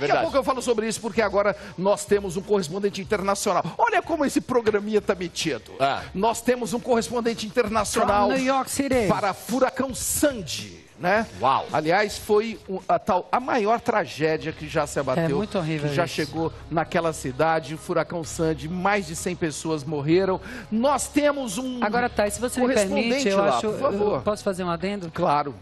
Daqui a verdade. pouco eu falo sobre isso, porque agora nós temos um correspondente internacional. Olha como esse programinha tá metido. Ah. Nós temos um correspondente internacional From New York City. para Furacão Sandy. Né? Uau. Aliás, foi a, tal, a maior tragédia que já se abateu. É muito horrível que já isso. chegou naquela cidade, o furacão Sandy, mais de 100 pessoas morreram. Nós temos um Agora, Thay, se você me permite, eu lá, acho. por favor. eu posso fazer um adendo? Claro.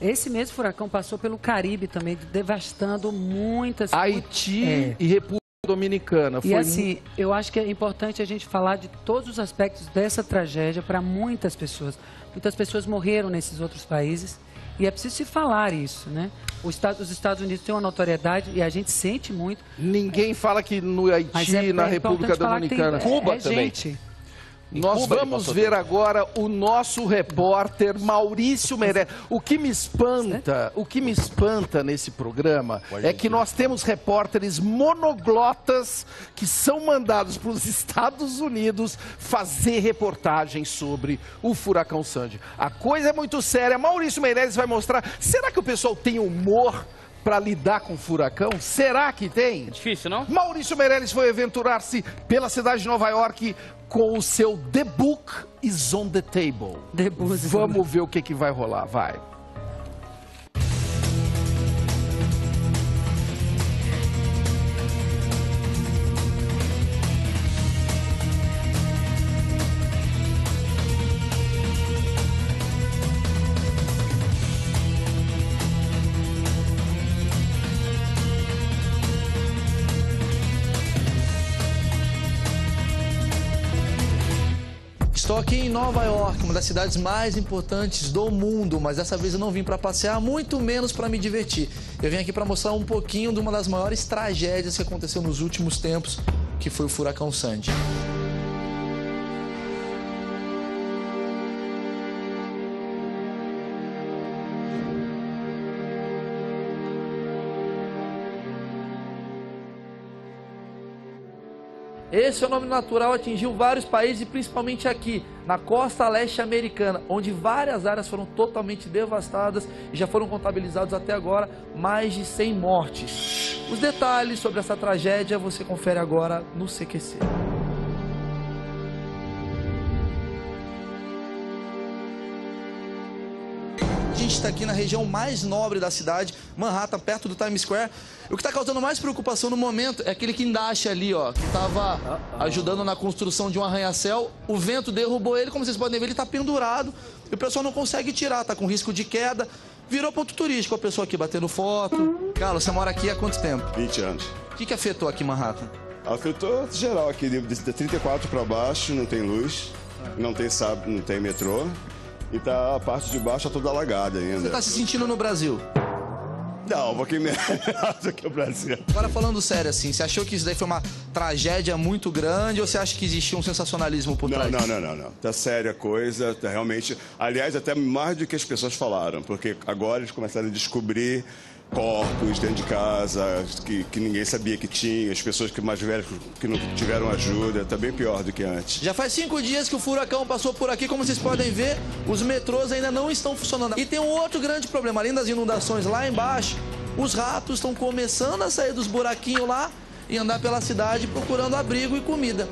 Esse mesmo furacão passou pelo Caribe também, devastando muitas. Haiti É. e República Dominicana. E Foi assim, eu acho que é importante a gente falar de todos os aspectos dessa tragédia para muitas pessoas. Muitas pessoas morreram nesses outros países e é preciso se falar isso, né? Estado- os Estados Unidos têm uma notoriedade e a gente sente muito. Ninguém fala que no Haiti, é, na é República que tem- Dominicana. Cuba é também. Gente, Em Nós Cuba vamos ver também. agora o nosso repórter Maurício Meirelles. O que me espanta, o que me espanta nesse programa é que nós temos repórteres monoglotas que são mandados para os Estados Unidos fazer reportagens sobre o furacão Sandy. A coisa é muito séria. Maurício Meirelles vai mostrar. Será que o pessoal tem humor para lidar com furacão? Será que tem? Difícil, não? Maurício Meirelles foi aventurar-se pela cidade de Nova York com o seu The Book is on the Table. The Book is on Vamos ver o que, que vai rolar, vai. Aqui em Nova York, uma das cidades mais importantes do mundo, mas dessa vez eu não vim para passear, muito menos para me divertir. Eu vim aqui para mostrar um pouquinho de uma das maiores tragédias que aconteceu nos últimos tempos, que foi o furacão Sandy. Esse fenômeno natural atingiu vários países, principalmente aqui, na costa leste americana, onde várias áreas foram totalmente devastadas e já foram contabilizados até agora mais de 100 mortes. Os detalhes sobre essa tragédia você confere agora no CQC. Gente está aqui na região mais nobre da cidade, Manhattan, perto do Times Square. O que está causando mais preocupação no momento é aquele guindaste ali, ó, que estava ajudando na construção de um arranha-céu. O vento derrubou ele, como vocês podem ver, ele está pendurado e o pessoal não consegue tirar, está com risco de queda. Virou ponto turístico, a pessoa aqui batendo foto. Carlos, você mora aqui há quanto tempo? 20 anos. O que, que afetou aqui Manhattan? Afetou geral aqui, de, de 34 para baixo, não tem luz, não tem, sab- não tem metrô. E tá a parte de baixo tá toda alagada Você ainda. está se sentindo no Brasil? Não, um pouquinho melhor do que o Brasil. Agora falando sério assim, você achou que isso daí foi uma tragédia muito grande ou você acha que existia um sensacionalismo por Não, trás? não, não, não, não. Tá séria a coisa, tá realmente. Aliás, até mais do que as pessoas falaram, porque agora eles começaram a descobrir corpos dentro de casa que, que ninguém sabia que tinha, as pessoas que mais velhas que não tiveram ajuda, tá bem pior do que antes. Já faz cinco dias que o furacão passou por aqui, como vocês podem ver, os metrôs ainda não estão funcionando. E tem um outro grande problema, além das inundações lá embaixo, os ratos estão começando a sair dos buraquinhos lá e andar pela cidade procurando abrigo e comida.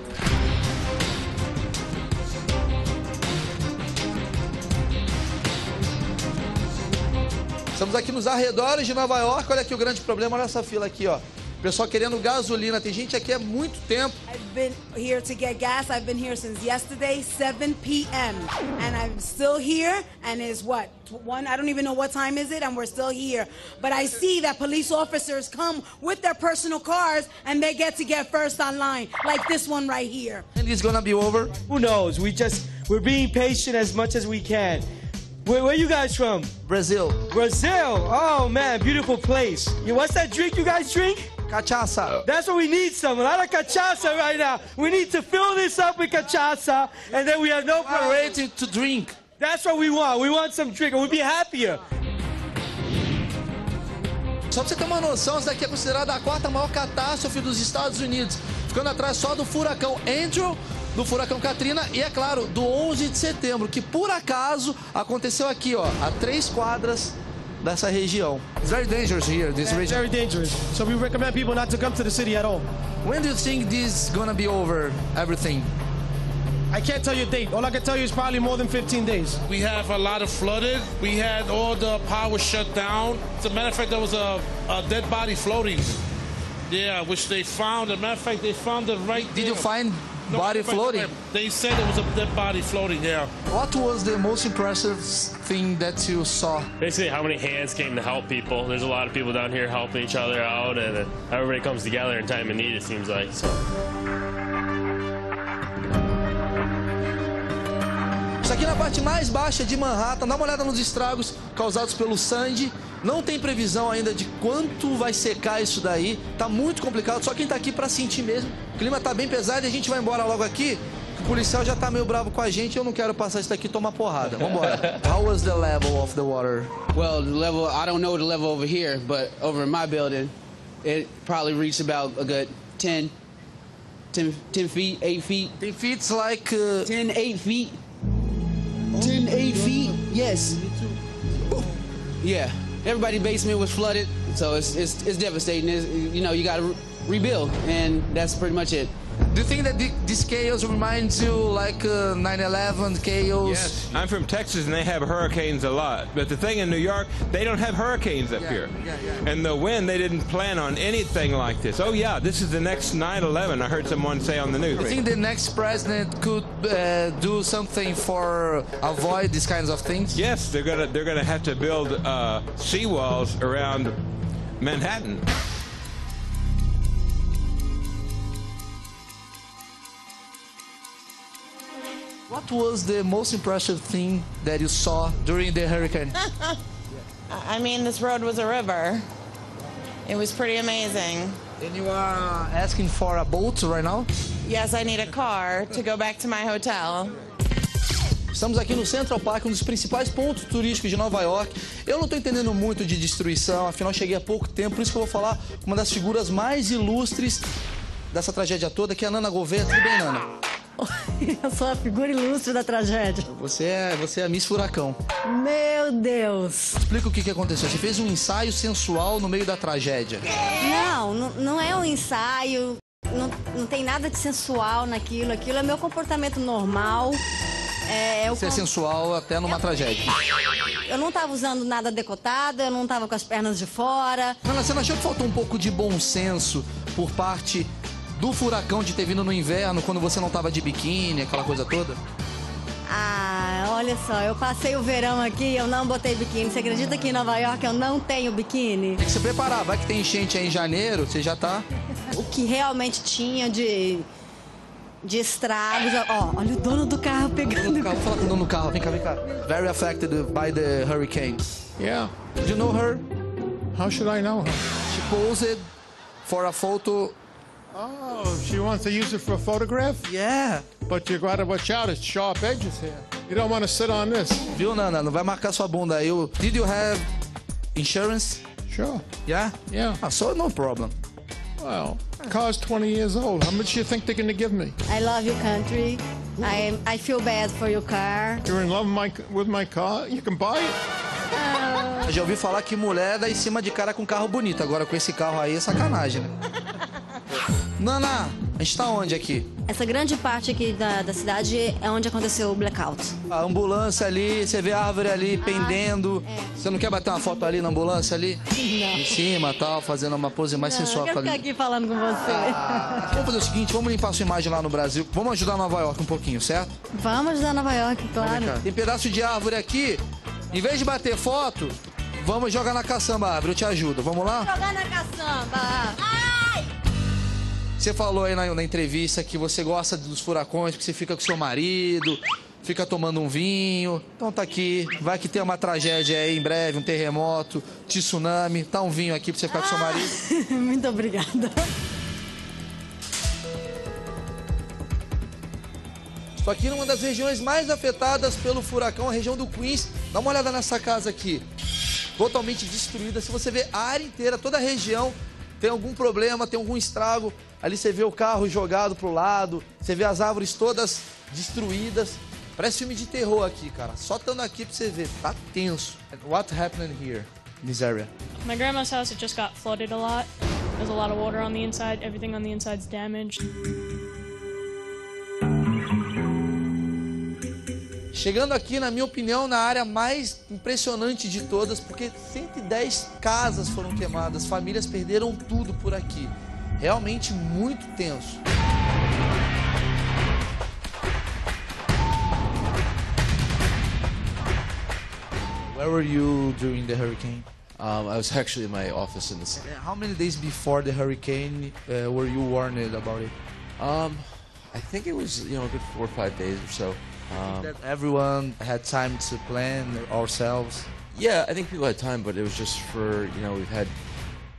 Estamos aqui nos arredores de Nova York. Olha aqui o grande problema, olha essa fila aqui, ó. Pessoal querendo gasolina. Tem gente aqui há muito tempo. I've been here to get gas. I've been here since yesterday, 7 p.m. And I'm still here. And it's what? One, I don't even know what time is it, and we're still here. But I see that police officers come with their personal cars and they get to get first online, like this one right here. And it's gonna be over. Who knows? We just we're being patient as much as we can. Where, where you guys from? Brasil. Brazil. Oh man, beautiful place. What's that drink you guys drink? Cachaça. That's what we need. Some a lot of cachaça right now. We need to fill this up with cachaça, and then we have no ready to drink. That's what we want. We want some drink, and we'll be happier. Só pra você ter uma noção, essa daqui é considerada a quarta maior catástrofe dos Estados Unidos, ficando atrás só do furacão Andrew, do furacão Katrina e, é claro, do 11 de setembro, que por acaso aconteceu aqui, ó, a três quadras dessa região. It's very dangerous here, this region. very dangerous. So we recommend people not to come to the city at all. When do you think this is gonna be over, everything? I can't tell you a date. All I can tell you is probably more than 15 days. We have a lot of flooded. We had all the power shut down. As a matter of fact, there was a, a dead body floating. Yeah, which they found. As a matter of fact, they found it right Did you there. find No, body floating? They said it was a dead body floating there. What was the most impressive thing that you saw? basically how many hands came to help people. There's a lot of people down here helping each other out, and everybody comes together in time of need. It seems like so. Aqui na parte mais baixa de Manhattan. Dá uma olhada nos estragos causados pelo Sandy. Não tem previsão ainda de quanto vai secar isso daí. Tá muito complicado. Só quem tá aqui pra sentir mesmo. O clima tá bem pesado e a gente vai embora logo aqui. O policial já tá meio bravo com a gente. Eu não quero passar isso daqui e tomar porrada. Vambora. How was the level of the water? Well, the level, I don't know the level over here, but over in my building, it probably reached about a good 10, 10, 10 feet, 8 feet. If it's like... uh, 10, 8 feet. 10, 8 feet, yes. Yeah, everybody basement was flooded, so it's, it's, it's devastating. It's, you know, you got to re- rebuild, and that's pretty much it. Do you think that this chaos reminds you like uh, 9-11 chaos? Yes, I'm from Texas and they have hurricanes a lot. But the thing in New York, they don't have hurricanes up here. yeah, yeah. And the wind, they didn't plan on anything like this. Oh, yeah, this is the next 9 11, I heard someone say on the news. I think the next president could uh, do something for avoid these kinds of things. yes, they're gonna they're gonna have to build uh, seawalls around Manhattan. What was the most impressive thing that you saw during the hurricane? I mean, this road was a river. It was pretty amazing. and you are asking for a boat right now? Yes, I need a car to go back to my hotel. Estamos aqui no Central Park, um dos principais pontos turísticos de Nova York. Eu não estou entendendo muito de destruição, afinal cheguei há pouco tempo, por isso que eu vou falar com uma das figuras mais ilustres dessa tragédia toda, que é a Nana Gouveia. Tudo bem, Nana? Eu sou a figura ilustre da tragédia. Você é, você é a Miss Furacão. Meu Deus. Explica o que, que aconteceu. Você fez um ensaio sensual no meio da tragédia. Não, não, não é um ensaio. Não, não tem nada de sensual naquilo. Aquilo é meu comportamento normal. É, Você é sensual até numa tragédia. eu não tava usando nada decotado, eu não tava com as pernas de fora. Nana, você não achou que faltou um pouco de bom senso por parte do furacão de ter vindo no inverno, quando você não tava de biquíni, aquela coisa toda? Ah, olha só, eu passei o verão aqui e eu não botei biquíni. Você acredita que em Nova York eu não tenho biquíni? Tem que se preparar, vai que tem enchente aí em janeiro, você já tá. O que realmente tinha de, de estragos. Ó, olha o dono do carro pegando. No carro, fala com o dono do carro, vem cá, vem cá. Very affected by the hurricane. Yeah. Did you know her? How should I know her? She posed for a photo. Oh, she wants to use it for a photograph? Yeah. But you gotta watch out, it's sharp edges here. You don't want to sit on this. Viu, Nana? Não vai marcar sua bunda aí. Eu- Did you have insurance? Sure. Yeah? Yeah. Ah, so no problem. Well, car's 20 years old. How much do you think they're gonna give me? I love your country. I, I feel bad for your car. You're in love with my, with my car? You can buy it. Já ouvi falar que mulher dá em cima de cara com carro bonito. Agora com esse carro aí é sacanagem, né? Nana, a gente tá onde aqui? Essa grande parte aqui da, da cidade é onde aconteceu o blackout. A ambulância ali, você vê a árvore ali pendendo. Você não quer bater uma foto ali na ambulância ali? Não. Em cima tal, fazendo uma pose mais Não, eu sensual quero ali. ficar aqui falando com você. Vamos fazer o seguinte, vamos limpar sua imagem lá no Brasil. Vamos ajudar Nova York um pouquinho, certo? Vamos ajudar Nova York, claro. Tem pedaço de árvore aqui. Em vez de bater foto, vamos jogar na caçamba a árvore. Eu te ajudo. Vamos lá? Jogar na caçamba. Você falou aí na, na entrevista que você gosta dos furacões, que você fica com seu marido, fica tomando um vinho. Então tá aqui. Vai que tem uma tragédia aí em breve, um terremoto, tsunami. Tá um vinho aqui pra você ficar com seu marido. Muito obrigada. Estou aqui numa das regiões mais afetadas pelo furacão, a região do Queens. Dá uma olhada nessa casa aqui. Totalmente destruída. Se você vê a área inteira, toda a região tem algum problema, tem algum estrago. Ali você vê o carro jogado pro lado, você vê as árvores todas destruídas. Parece filme de terror aqui, cara. Só estando aqui pra você ver, tá tenso. What happened here? this area? My grandma's house, it just got flooded a lot. There's a lot of water on the inside. Everything on the inside's damaged. Chegando aqui, na minha opinião, na área mais impressionante de todas, porque 110 casas foram queimadas, famílias perderam tudo por aqui. Realmente muito tenso. Where were you during the hurricane? Um, I was actually in my office in the city. How many days before the hurricane uh, were you warned about it? Um, I think it was you know a good four or five days or so. Um, that everyone had time to plan ourselves. yeah, I think people had time, but it was just for you know we've had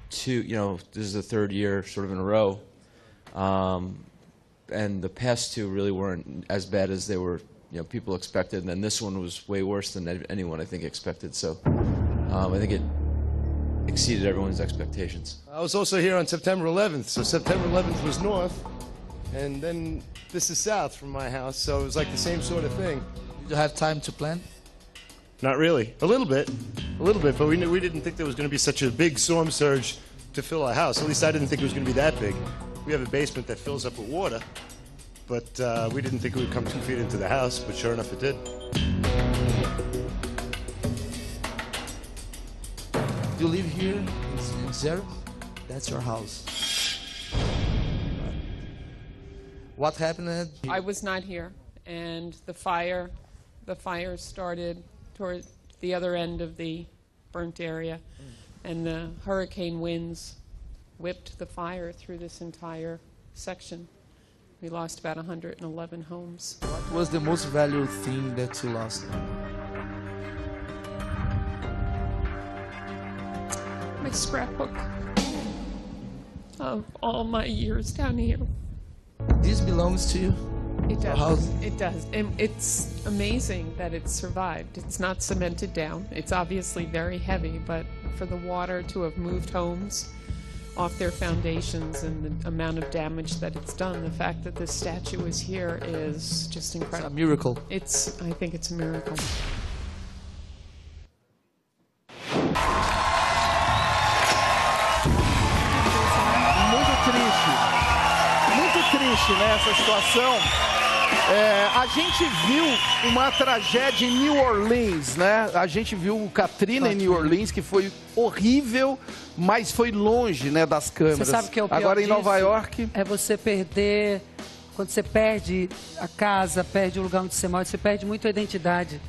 two. You know, this is the third year sort of in a row, um, and the past two really weren't as bad as they were. You know, people expected, and then this one was way worse than anyone I think expected. So, um, I think it exceeded everyone's expectations. I was also here on September 11th, so September 11th was north, and then this is south from my house, so it was like the same sort of thing. Did you have time to plan? Not really. A little bit, a little bit, but we knew, we didn't think there was going to be such a big storm surge to fill our house. At least I didn't think it was going to be that big. We have a basement that fills up with water, but uh, we didn't think it would come two feet into the house. But sure enough, it did. You live here in, in Zero? That's your house. What happened? I was not here, and the fire, the fire started toward the other end of the burnt area, and the hurricane winds whipped the fire through this entire section. We lost about 111 homes. What was the most valuable thing that you lost? My scrapbook of all my years down here. This belongs to you? It does. It does. And it's amazing that it survived. It's not cemented down. It's obviously very heavy, but for the water to have moved homes off their foundations and the amount of damage that it's done, the fact that this statue is here is just incredible. A miracle. It's I think it's a miracle. Triste, né, essa situação. É, a gente viu uma tragédia em New Orleans, né? A gente viu o Katrina em New Orleans, que foi horrível, mas foi longe, né, das câmeras. Você sabe que é o pior Agora em Nova? York, É você perder. Quando você perde a casa, perde o lugar onde você mora, você perde muito a identidade.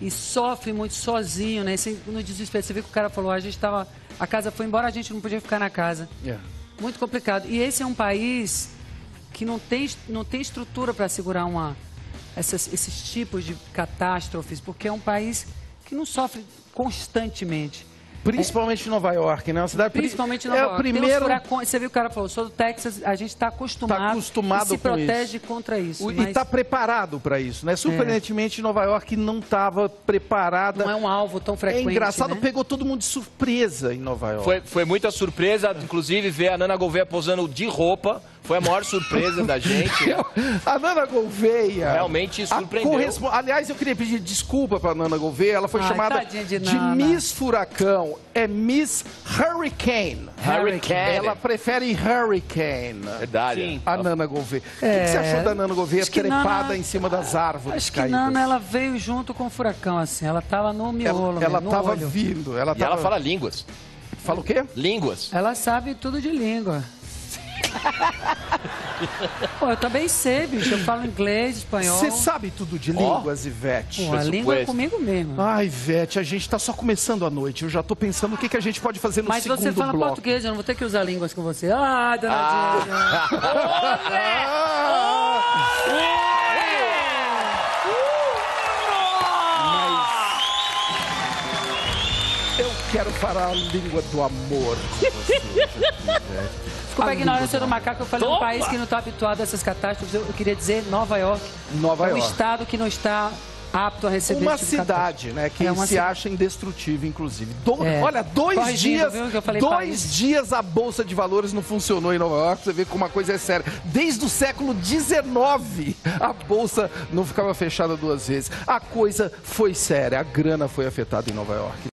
E sofre muito sozinho, né? Esse- no desespero. Você viu que o cara falou: a gente tava. A casa foi embora, a gente não podia ficar na casa. É. Muito complicado. E esse é um país que não tem, não tem estrutura para segurar uma, essas- esses tipos de catástrofes, porque é um país que não sofre constantemente. principalmente em Nova York, né? Uma cidade pri- Principalmente em é Nova o York. Furacões- você viu o cara falou, sou do Texas, a gente está acostumado, Tá acostumado e se com protege isso. contra isso. O- E mas está preparado para isso, né? Surpreendentemente, Nova York não estava preparada. Não é um alvo tão frequente, É engraçado, né? pegou todo mundo de surpresa em Nova York. Foi, foi muita surpresa, inclusive, ver a Nana Gouveia posando de roupa. Foi a maior surpresa da gente. né? A Nana Gouveia. Realmente surpreendeu. correspo- Aliás, eu queria pedir desculpa para Nana Gouveia. Ela foi Ai, chamada de de. Miss Furacão. É Miss Hurricane. Hurricane. Ela prefere Hurricane. Verdade. Sim. A Nana Gouveia. O que É, você achou da Nana Gouveia trepada Nana- em cima das árvores Acho que caídas? Nana, ela veio junto com o furacão, assim. Ela tava no miolo, ela ela no tava olho. vindo. Ela E ela tava... fala línguas. Fala o quê? Línguas. Ela sabe tudo de língua. Pô, eu também sei, bicho. Eu falo inglês, espanhol. Você sabe tudo de línguas, Ivete? Pô, a língua é comigo mesmo. Ai, Ivete, a gente tá só começando a noite. Eu já tô pensando o que, que a gente pode fazer no Mas segundo você fala bloco. português, eu não vou ter que usar línguas com você. Ah, danadinha. Eu quero falar a língua do amor com você. Desculpa a ignorância do macaco, eu falei um Toma! país que não está habituado a essas catástrofes. Eu, eu queria dizer Nova York. Nova é um York. estado que não está apto a receber Uma tipo de cidade, né, que É uma se ci- acha indestrutível, inclusive. Do- É. Olha, dois Corrigindo, dias, viu, que eu falei dois país. dias a bolsa de valores não funcionou em Nova York. Você vê como uma coisa é séria. Desde o século XIX, a bolsa não ficava fechada duas vezes. A coisa foi séria. A grana foi afetada em Nova York.